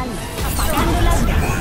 mal. Apagando las ganas.